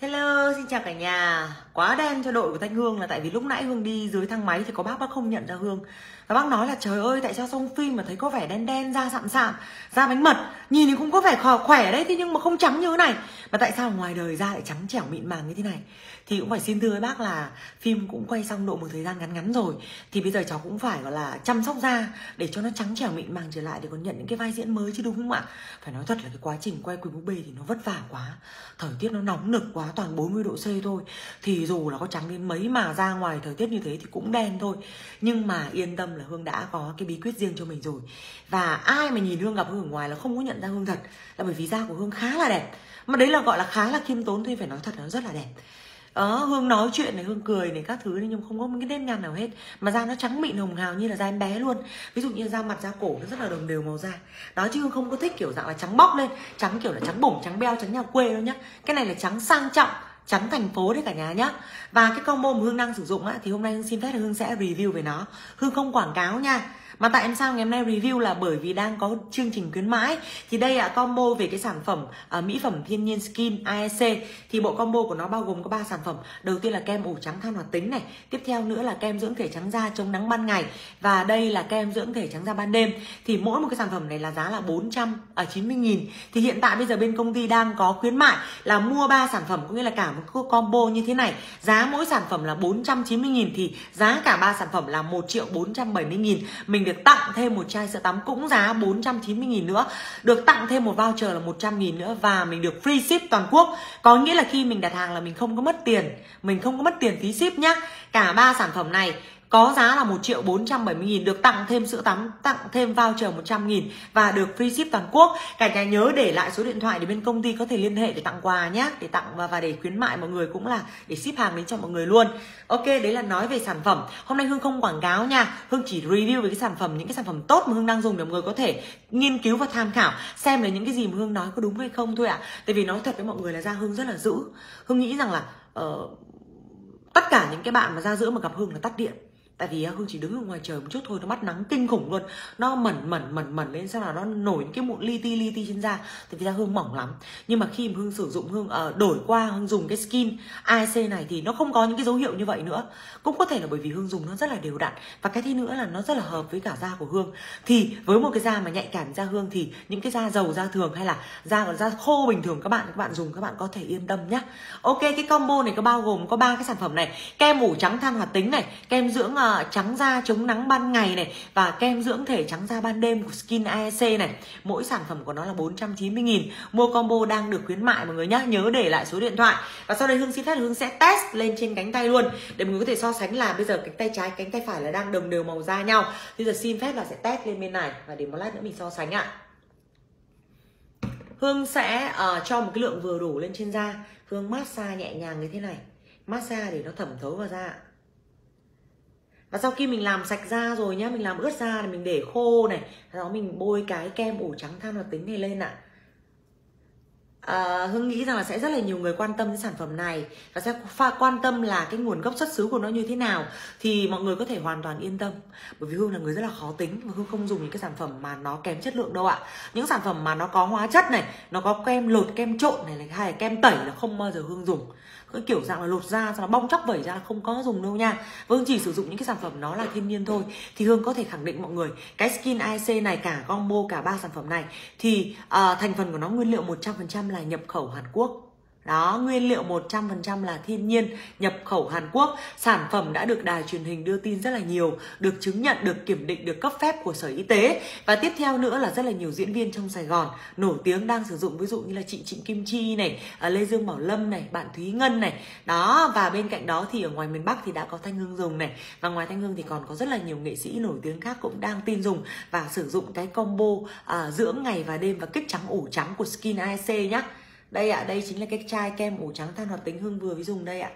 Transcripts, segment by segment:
Hello, xin chào cả nhà. Quá đen cho đội của Thanh Hương là tại vì lúc nãy Hương đi dưới thang máy thì có bác bác không nhận ra Hương. Và bác nói là trời ơi tại sao xong phim mà thấy có vẻ đen đen da sạm sạm, da bánh mật, nhìn thì cũng có vẻ khỏe đấy, thế nhưng mà không trắng như thế này. Mà tại sao ngoài đời da lại trắng trẻo mịn màng như thế này? Thì cũng phải xin thưa với bác là phim cũng quay xong độ một thời gian ngắn ngắn rồi thì bây giờ cháu cũng phải, gọi là, chăm sóc da để cho nó trắng trẻo mịn màng trở lại để còn nhận những cái vai diễn mới chứ, đúng không ạ? Phải nói thật là cái quá trình quay Quỳnh búp bê thì nó vất vả quá. Thời tiết nó nóng nực quá, toàn 40 độ C thôi thì dù là có trắng đến mấy mà ra ngoài thời tiết như thế thì cũng đen thôi nhưng mà yên tâm là hương đã có cái bí quyết riêng cho mình rồi và ai mà nhìn hương gặp hương ở ngoài là không có nhận ra hương thật là bởi vì da của hương khá là đẹp. Mà đấy là gọi là khá là khiêm tốn thì phải nói thật là nó rất là đẹp. Đó hương nói chuyện này, hương cười này, các thứ nhưng không có một cái nếp nhăn nào hết. Mà da nó trắng mịn hồng hào như là da em bé luôn. Ví dụ như da mặt, da cổ nó rất là đồng đều màu da. Đó, chứ hương không có thích kiểu dạng là trắng bóc lên, trắng kiểu là trắng bổng trắng beo, trắng nhà quê đâu nhá. Cái này là trắng sang trọng, trắng thành phố đấy cả nhà nhá. Và cái combo mà hương đang sử dụng á, thì hôm nay hương xin phép là hương sẽ review về nó. Hương không quảng cáo nha mà tại em sao ngày hôm nay review là bởi vì đang có chương trình khuyến mãi? Thì đây là combo về cái sản phẩm à, mỹ phẩm thiên nhiên skin AEC thì bộ combo của nó bao gồm có ba sản phẩm. Đầu tiên là kem ủ trắng than hoạt tính này tiếp theo nữa là kem dưỡng thể trắng da chống nắng ban ngày và đây là kem dưỡng thể trắng da ban đêm. Thì mỗi một cái sản phẩm này là giá là 490 à, nghìn. Thì hiện tại bây giờ bên công ty đang có khuyến mại là mua ba sản phẩm có nghĩa là cả một combo như thế này. Giá mỗi sản phẩm là 490 nghìn thì giá cả ba sản phẩm là 1 triệu 470 nghìn. Mình được tặng thêm một chai sữa tắm cũng giá 490 nghìn nữa. Được tặng thêm một voucher là 100 nghìn nữa và mình được free ship toàn quốc. Có nghĩa là khi mình đặt hàng là mình không có mất tiền. Mình không có mất tiền phí ship nhá. Cả ba sản phẩm này có giá là 1 triệu 470 nghìn được tặng thêm sữa tắm tặng thêm voucher 100 nghìn và được free ship toàn quốc. Cả nhà nhớ để lại số điện thoại để bên công ty có thể liên hệ để tặng quà nhé để tặng và, và để khuyến mại mọi người cũng là để ship hàng đến cho mọi người luôn. Ok đấy là nói về sản phẩm. Hôm nay hương không quảng cáo nha. Hương chỉ review về cái sản phẩm những cái sản phẩm tốt mà hương đang dùng để mọi người có thể nghiên cứu và tham khảo xem là những cái gì mà hương nói có đúng hay không thôi ạ. À. tại vì nói thật với mọi người là da hương rất là dữ. Hương nghĩ rằng là uh, tất cả những cái bạn mà ra giữa mà gặp hương là tắt điện tại vì hương chỉ đứng ở ngoài trời một chút thôi nó bắt nắng kinh khủng luôn. Nó mẩn mẩn mẩn mẩn lên sau là nó nổi những cái mụn li ti li ti trên da. Tại vì da hương mỏng lắm. Nhưng mà khi mà hương sử dụng hương uh, đổi qua hương dùng cái skin AEC này thì nó không có những cái dấu hiệu như vậy nữa. Cũng có thể là bởi vì hương dùng nó rất là đều đặn. Và cái thứ nữa là nó rất là hợp với cả da của hương. Thì với một cái da mà nhạy cảm da hương thì những cái da dầu da thường hay là da còn da khô bình thường các bạn các bạn dùng các bạn có thể yên tâm nhá. Ok cái combo này có bao gồm có ba cái sản phẩm này. Kem ủ trắng than hoạt tính này kem dưỡng uh, trắng da chống nắng ban ngày này và kem dưỡng thể trắng da ban đêm của Skin AEC này. Mỗi sản phẩm của nó là 490 nghìn. Mua combo đang được khuyến mại mọi người nhá. Nhớ để lại số điện thoại. Và sau đây Hương xin phép Hương sẽ test lên trên cánh tay luôn. Để mọi người có thể so sánh là bây giờ cánh tay trái cánh tay phải là đang đồng đều màu da nhau. Bây giờ xin phép là sẽ test lên bên này. Và để một lát nữa mình so sánh ạ. Hương sẽ uh, cho một cái lượng vừa đủ lên trên da. Hương massage nhẹ nhàng như thế này. Massage để nó thẩm thấu vào da và sau khi mình làm sạch da rồi nhá mình làm ướt da thì mình để khô này sau đó mình bôi cái kem ủ trắng than hoạt tính này lên ạ. À, hương nghĩ rằng là sẽ rất là nhiều người quan tâm đến sản phẩm này và sẽ pha quan tâm là cái nguồn gốc xuất xứ của nó như thế nào thì mọi người có thể hoàn toàn yên tâm. Bởi vì hương là người rất là khó tính và hương không dùng những cái sản phẩm mà nó kém chất lượng đâu ạ. Những sản phẩm mà nó có hóa chất này nó có kem lột kem trộn này hay là kem tẩy là không bao giờ hương dùng cái kiểu dạng là lột da sau nó bong chóc vẩy ra là không có dùng đâu nha. Hương chỉ sử dụng những cái sản phẩm nó là thiên nhiên thôi. Thì Hương có thể khẳng định mọi người cái skin IC này cả combo cả ba sản phẩm này thì uh, thành phần của nó nguyên liệu 100% là nhập khẩu Hàn Quốc đó, nguyên liệu 100% là thiên nhiên, nhập khẩu Hàn Quốc. Sản phẩm đã được đài truyền hình đưa tin rất là nhiều, được chứng nhận, được kiểm định, được cấp phép của Sở Y tế. Và tiếp theo nữa là rất là nhiều diễn viên trong Sài Gòn nổi tiếng đang sử dụng ví dụ như là chị Trịnh Kim Chi này, à, Lê Dương Bảo Lâm này, bạn Thúy Ngân này. Đó, và bên cạnh đó thì ở ngoài miền Bắc thì đã có Thanh Hương dùng này. Và ngoài Thanh Hương thì còn có rất là nhiều nghệ sĩ nổi tiếng khác cũng đang tin dùng và sử dụng cái combo à, dưỡng ngày và đêm và kích trắng ủ trắng của Skin AEC nhá đây ạ, à, đây chính là cái chai kem ủ trắng than hoạt tính hương vừa mới dùng đây ạ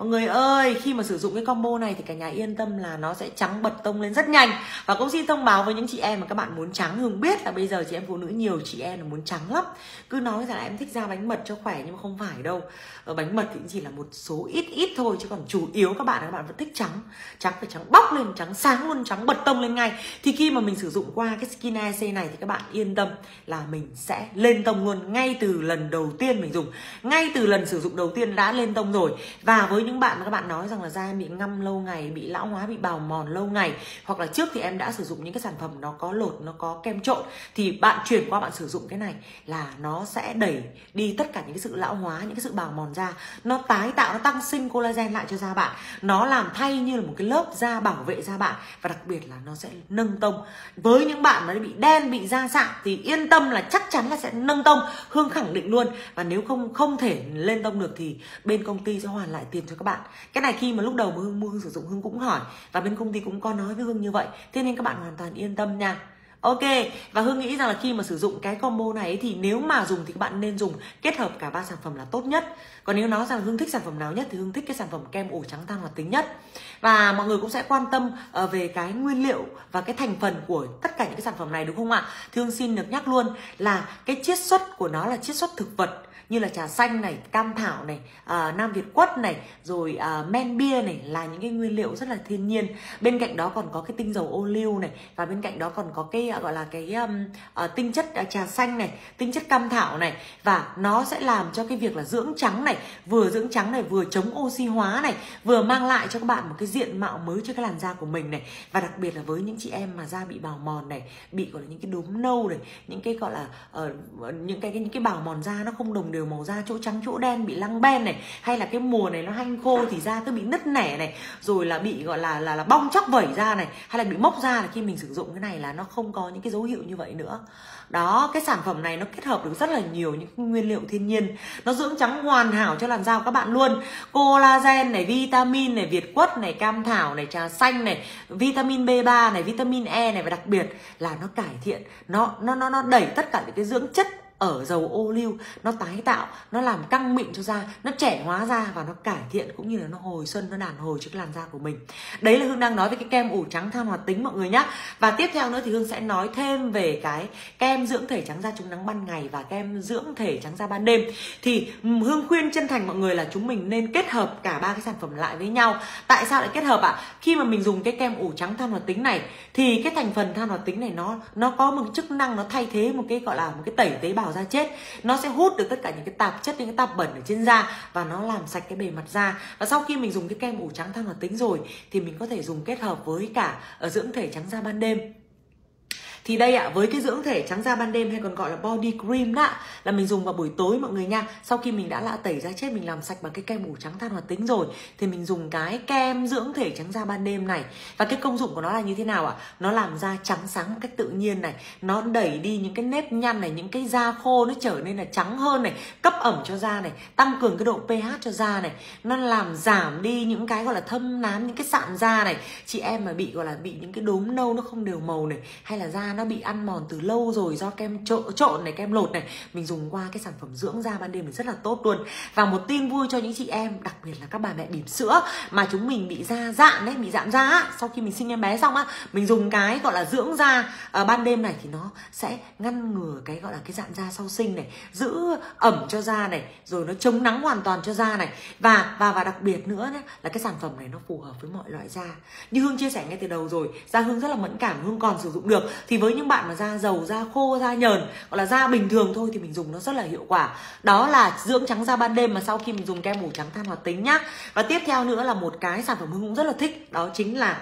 mọi người ơi, khi mà sử dụng cái combo này thì cả nhà yên tâm là nó sẽ trắng bật tông lên rất nhanh. Và cũng xin thông báo với những chị em mà các bạn muốn trắng, hương biết là bây giờ chị em phụ nữ nhiều chị em là muốn trắng lắm. Cứ nói rằng là em thích ra bánh mật cho khỏe nhưng mà không phải đâu. Ở bánh mật thì chỉ là một số ít ít thôi chứ còn chủ yếu các bạn các bạn vẫn thích trắng. Trắng phải trắng bóc lên, trắng sáng luôn, trắng bật tông lên ngay. Thì khi mà mình sử dụng qua cái skin EC này thì các bạn yên tâm là mình sẽ lên tông luôn ngay từ lần đầu tiên mình dùng. Ngay từ lần sử dụng đầu tiên đã lên tông rồi. Và với những những bạn mà các bạn nói rằng là da em bị ngâm lâu ngày, bị lão hóa, bị bào mòn lâu ngày, hoặc là trước thì em đã sử dụng những cái sản phẩm nó có lột, nó có kem trộn, thì bạn chuyển qua bạn sử dụng cái này là nó sẽ đẩy đi tất cả những cái sự lão hóa, những cái sự bào mòn da. Nó tái tạo, nó tăng sinh collagen lại cho da bạn. Nó làm thay như là một cái lớp da bảo vệ da bạn và đặc biệt là nó sẽ nâng tông. Với những bạn mà bị đen, bị da sạm thì yên tâm là chắc chắn là sẽ nâng tông. Hương khẳng định luôn. Và nếu không không thể lên tông được thì bên công ty sẽ hoàn lại tiền cho các bạn cái này khi mà lúc đầu mà hương mua hương sử dụng hương cũng hỏi và bên công ty cũng có nói với hương như vậy thế nên các bạn hoàn toàn yên tâm nha Ok, và Hương nghĩ rằng là khi mà sử dụng cái combo này thì nếu mà dùng thì các bạn nên dùng kết hợp cả ba sản phẩm là tốt nhất. Còn nếu nói rằng Hương thích sản phẩm nào nhất thì Hương thích cái sản phẩm kem ủ trắng than hoạt tính nhất. Và mọi người cũng sẽ quan tâm ờ, về cái nguyên liệu và cái thành phần của tất cả những cái sản phẩm này đúng không ạ? Thì Hương xin được nhắc luôn là cái chiết xuất của nó là chiết xuất thực vật như là trà xanh này cam thảo này à, nam việt quất này rồi à, men bia này là những cái nguyên liệu rất là thiên nhiên. Bên cạnh đó còn có cái tinh dầu ô liu này và bên cạnh đó còn có cái à, gọi là cái um, uh, tinh chất uh, trà xanh này tinh chất cam thảo này. Và nó sẽ làm cho cái việc là dưỡng trắng này vừa dưỡng trắng này vừa chống oxy hóa này vừa mang lại cho các bạn một cái diện mạo mới cho cái làn da của mình này. Và đặc biệt là với những chị em mà da bị bào mòn này bị gọi là những cái đốm nâu này những cái gọi là uh, những cái những cái bào mòn da nó không đồng đều đều màu da chỗ trắng, chỗ đen, bị lăng ben này, hay là cái mùa này nó hanh khô thì da cứ bị nứt nẻ này, rồi là bị, gọi là là là bong chóc vẩy da này, hay là bị mốc da là khi mình sử dụng cái này là nó không có những cái dấu hiệu như vậy nữa. Đó, cái sản phẩm này nó kết hợp được rất là nhiều những nguyên liệu thiên nhiên, nó dưỡng trắng hoàn hảo cho làn da của các bạn luôn. Collagen này, vitamin này, việt quất này, cam thảo này, trà xanh này, vitamin B3 này, vitamin E này, và đặc biệt là nó cải thiện, nó nó nó nó đẩy tất cả những cái dưỡng chất ở dầu ô liu, nó tái tạo, nó làm căng mịn cho da, nó trẻ hóa da và nó cải thiện cũng như là nó hồi xuân, nó đàn hồi cho cái làn da của mình. Đấy là hương đang nói về cái kem ủ trắng than hoạt tính mọi người nhé và tiếp theo nữa thì hương sẽ nói thêm về cái kem dưỡng thể trắng da chống nắng ban ngày và kem dưỡng thể trắng da ban đêm. Thì hương khuyên chân thành mọi người là chúng mình nên kết hợp cả ba cái sản phẩm lại với nhau. Tại sao lại kết hợp ạ? À? khi mà mình dùng cái kem ủ trắng than hoạt tính này, thì cái thành phần than hoạt tính này nó nó có một cái chức năng, nó thay thế một cái, gọi là, một cái tẩy tế bào da chết. Nó sẽ hút được tất cả những cái tạp chất những cái tạp bẩn ở trên da và nó làm sạch cái bề mặt da. Và sau khi mình dùng cái kem ủ trắng thăng hoạt tính rồi thì mình có thể dùng kết hợp với cả ở dưỡng thể trắng da ban đêm thì đây ạ, với cái dưỡng thể trắng da ban đêm hay còn gọi là body cream đó là mình dùng vào buổi tối mọi người nha. Sau khi mình đã lạ tẩy da chết, mình làm sạch bằng cái kem ngủ trắng than hoạt tính rồi, thì mình dùng cái kem dưỡng thể trắng da ban đêm này. Và cái công dụng của nó là như thế nào ạ? Nó làm da trắng sáng một cách tự nhiên này, nó đẩy đi những cái nếp nhăn này, những cái da khô nó trở nên là trắng hơn này, cấp ẩm cho da này, tăng cường cái độ ph cho da này. Nó làm giảm đi những cái gọi là thâm nám, những cái sạm da này. Chị em mà bị, gọi là bị những cái đốm nâu nó không đều màu này, hay là da nó bị ăn mòn từ lâu rồi do kem trộn, trộn này kem lột này. Mình dùng qua cái sản phẩm dưỡng da ban đêm thì rất là tốt luôn. Và một tin vui cho những chị em đặc biệt là các bà mẹ bỉm sữa mà chúng mình bị da dạn đấy bị dạn da sau khi mình sinh em bé xong á mình dùng cái gọi là dưỡng da à, ban đêm này thì nó sẽ ngăn ngừa cái gọi là cái dạn da sau sinh này giữ ẩm cho da này rồi nó chống nắng hoàn toàn cho da này. Và và và đặc biệt nữa nhé, là cái sản phẩm này nó phù hợp với mọi loại da. Như hương chia sẻ ngay từ đầu rồi da hương rất là mẫn cảm hương còn sử dụng được. Thì với với những bạn mà da dầu, da khô, da nhờn, gọi là da bình thường thôi thì mình dùng nó rất là hiệu quả. Đó là dưỡng trắng da ban đêm mà sau khi mình dùng kem ngủ trắng than hoạt tính nhá. Và tiếp theo nữa là một cái sản phẩm hương cũng rất là thích, đó chính là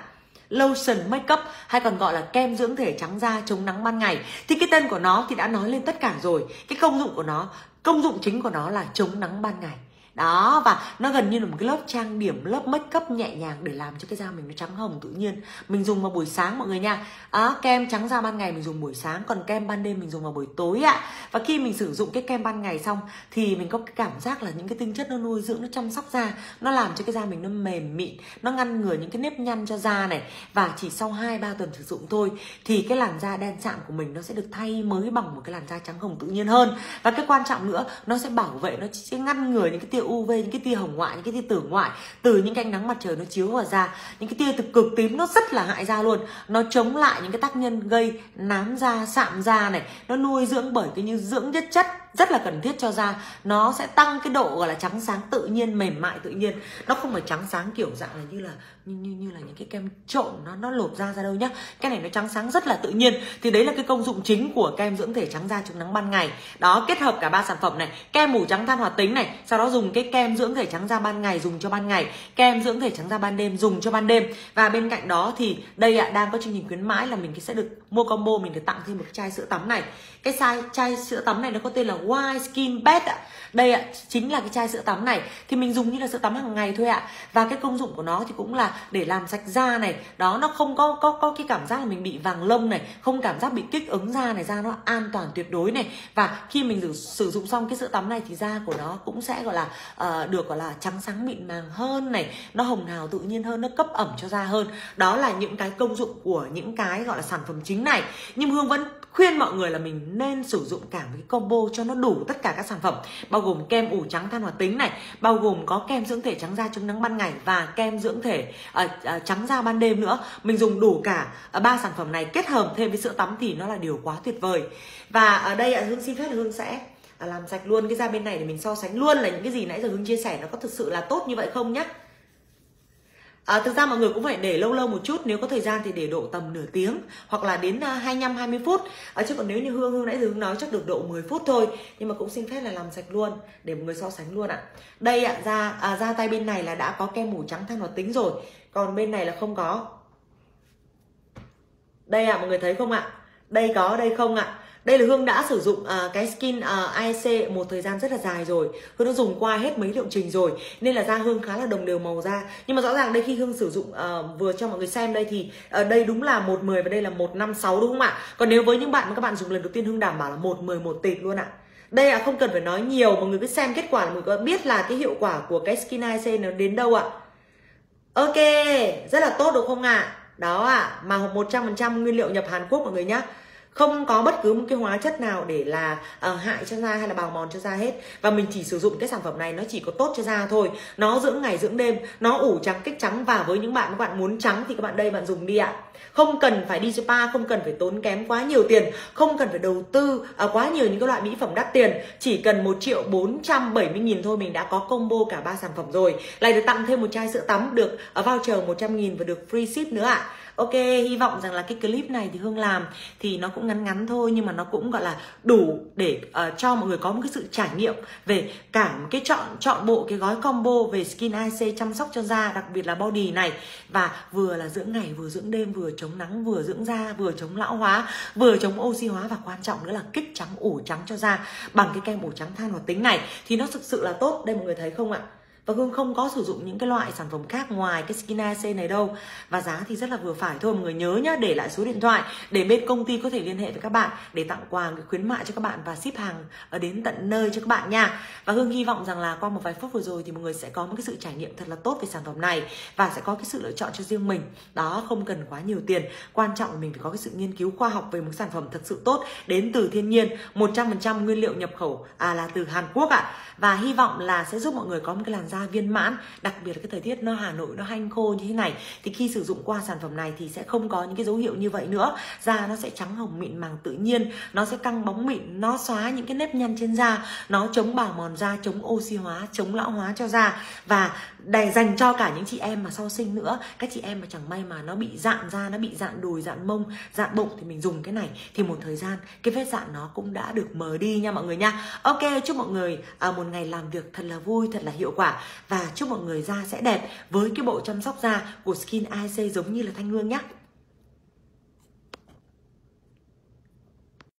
lotion makeup hay còn gọi là kem dưỡng thể trắng da chống nắng ban ngày. Thì cái tên của nó thì đã nói lên tất cả rồi. Cái công dụng của nó, công dụng chính của nó là chống nắng ban ngày đó và nó gần như là một cái lớp trang điểm lớp make up nhẹ nhàng để làm cho cái da mình nó trắng hồng tự nhiên. Mình dùng vào buổi sáng mọi người nha. À, kem trắng da ban ngày mình dùng buổi sáng còn kem ban đêm mình dùng vào buổi tối ạ. Và khi mình sử dụng cái kem ban ngày xong thì mình có cái cảm giác là những cái tinh chất nó nuôi dưỡng nó chăm sóc da nó làm cho cái da mình nó mềm mịn nó ngăn ngừa những cái nếp nhăn cho da này. Và chỉ sau 2 ba tuần sử dụng thôi thì cái làn da đen sạm của mình nó sẽ được thay mới bằng một cái làn da trắng hồng tự nhiên hơn. Và cái quan trọng nữa nó sẽ bảo vệ nó sẽ ngăn ngừa những cái tiêu UV những cái tia hồng ngoại, những cái tia tử ngoại, từ những cái ánh nắng mặt trời nó chiếu vào da, những cái tia từ cực tím nó rất là hại da luôn. Nó chống lại những cái tác nhân gây nám da, sạm da này, nó nuôi dưỡng bởi cái như dưỡng chất chất rất là cần thiết cho da. Nó sẽ tăng cái độ gọi là trắng sáng tự nhiên mềm mại tự nhiên. Nó không phải trắng sáng kiểu dạng là như là như như, như là những cái kem trộn nó nó lột da ra đâu nhá. Cái này nó trắng sáng rất là tự nhiên. Thì đấy là cái công dụng chính của kem dưỡng thể trắng da chống nắng ban ngày. Đó kết hợp cả ba sản phẩm này. Kem mủ trắng than hoạt tính này sau đó dùng cái kem dưỡng thể trắng da ban ngày dùng cho ban ngày kem dưỡng thể trắng da ban đêm dùng cho ban đêm. Và bên cạnh đó thì đây ạ à, đang có chương trình khuyến mãi là mình sẽ được mua combo mình được tặng thêm một chai sữa tắm này. Cái size chai sữa tắm này nó có tên là White Skin Bed ạ. Đây ạ chính là cái chai sữa tắm này. Thì mình dùng như là sữa tắm hàng ngày thôi ạ. Và cái công dụng của nó thì cũng là để làm sạch da này. Đó nó không có có có cái cảm giác là mình bị vàng lông này không cảm giác bị kích ứng da này da nó an toàn tuyệt đối này. Và khi mình sử, sử dụng xong cái sữa tắm này thì da của nó cũng sẽ gọi là uh, được gọi là trắng sáng mịn màng hơn này. Nó hồng hào tự nhiên hơn nó cấp ẩm cho da hơn. Đó là những cái công dụng của những cái gọi là sản phẩm chính này. Nhưng hương vẫn khuyên mọi người là mình nên sử dụng cả một cái combo cho nó đủ tất cả các sản phẩm bao gồm kem ủ trắng than hoạt tính này bao gồm có kem dưỡng thể trắng da chống nắng ban ngày và kem dưỡng thể uh, uh, trắng da ban đêm nữa. Mình dùng đủ cả ờ, ba uh, sản phẩm này kết hợp thêm với sữa tắm thì nó là điều quá tuyệt vời. Và ở đây uh, hương xin phép là hương sẽ làm sạch luôn cái da bên này để mình so sánh luôn là những cái gì nãy giờ hương chia sẻ nó có thực sự là tốt như vậy không nhé À, thực ra mọi người cũng phải để lâu lâu một chút nếu có thời gian thì để độ tầm nửa tiếng hoặc là đến 25 hai 20 phút. À, chứ còn nếu như Hương Hương nãy giờ Hương nói chắc được độ 10 phút thôi. Nhưng mà cũng xin phép là làm sạch luôn để mọi người so sánh luôn ạ. Đây ạ, da à, da tay bên này là đã có kem mủ trắng than hoạt tính rồi, còn bên này là không có. Đây ạ, mọi người thấy không ạ? Đây có, đây không ạ? Đây là hương đã sử dụng uh, cái skin à, uh, AEC một thời gian rất là dài rồi. Hương đã dùng qua hết mấy liệu trình rồi nên là da hương khá là đồng đều màu da. Nhưng mà rõ ràng đây khi hương sử dụng uh, vừa cho mọi người xem đây thì uh, đây đúng là một mười và đây là một năm sáu đúng không ạ? Còn nếu với những bạn mà các bạn dùng lần đầu tiên hương đảm bảo là một mười một tịt luôn ạ. Đây ạ không cần phải nói nhiều mọi người cứ xem kết quả là mọi người có biết là cái hiệu quả của cái skin AEC nó đến đâu ạ. Ok rất là tốt đúng không ạ? Đó ạ mà 100% nguyên liệu nhập Hàn Quốc mọi người nhá không có bất cứ một cái hóa chất nào để là uh, hại cho da hay là bào mòn cho da hết. Và mình chỉ sử dụng cái sản phẩm này nó chỉ có tốt cho da thôi. Nó dưỡng ngày dưỡng đêm nó ủ trắng kích trắng. Và với những bạn các bạn muốn trắng thì các bạn đây bạn dùng đi ạ. Không cần phải đi spa không cần phải tốn kém quá nhiều tiền không cần phải đầu tư uh, quá nhiều những cái loại mỹ phẩm đắt tiền. Chỉ cần một triệu bốn trăm bảy mươi nghìn thôi mình đã có combo cả ba sản phẩm rồi. Lại được tặng thêm một chai sữa tắm được uh, voucher 100 nghìn và được free ship nữa ạ. à ok hy vọng rằng là cái clip này thì hương làm thì nó cũng ngắn ngắn thôi nhưng mà nó cũng gọi là đủ để uh, cho mọi người có một cái sự trải nghiệm về cả cái chọn chọn bộ cái gói combo về skin IC chăm sóc cho da đặc biệt là body này. Và vừa là dưỡng ngày vừa dưỡng đêm vừa chống nắng vừa dưỡng da vừa chống lão hóa vừa chống oxy hóa và quan trọng nữa là kích trắng ủ trắng cho da bằng cái kem ủ trắng than hoạt tính này. Thì nó thực sự là tốt đây mọi người thấy không ạ? Và Hương không có sử dụng những cái loại sản phẩm khác ngoài cái Skin AC này đâu. Và giá thì rất là vừa phải thôi, mọi người nhớ nhá, để lại số điện thoại để bên công ty có thể liên hệ với các bạn để tặng quà khuyến mại cho các bạn và ship hàng ở đến tận nơi cho các bạn nha. Và Hương hy vọng rằng là qua một vài phút vừa rồi thì mọi người sẽ có một cái sự trải nghiệm thật là tốt về sản phẩm này và sẽ có cái sự lựa chọn cho riêng mình. Đó, không cần quá nhiều tiền. Quan trọng là mình phải có cái sự nghiên cứu khoa học về một sản phẩm thật sự tốt đến từ thiên nhiên 100% nguyên liệu nhập khẩu à là từ Hàn Quốc ạ. À. và hy vọng là sẽ giúp mọi người có một cái làn da da viên mãn đặc biệt là cái thời tiết nó Hà Nội nó hanh khô như thế này thì khi sử dụng qua sản phẩm này thì sẽ không có những cái dấu hiệu như vậy nữa. Da nó sẽ trắng hồng mịn màng tự nhiên nó sẽ căng bóng mịn nó xóa những cái nếp nhăn trên da nó chống bào mòn da chống oxy hóa chống lão hóa cho da. Và đầy dành cho cả những chị em mà sau sinh nữa các chị em mà chẳng may mà nó bị dạn da nó bị dạn đùi dạn mông dạn bụng thì mình dùng cái này. Thì một thời gian cái vết dạn nó cũng đã được mờ đi nha mọi người nha. Ok chúc mọi người à, một ngày làm việc thật là vui thật là hiệu quả và chúc mọi người da sẽ đẹp với cái bộ chăm sóc da của Skin IC giống như là Thanh Hương nhé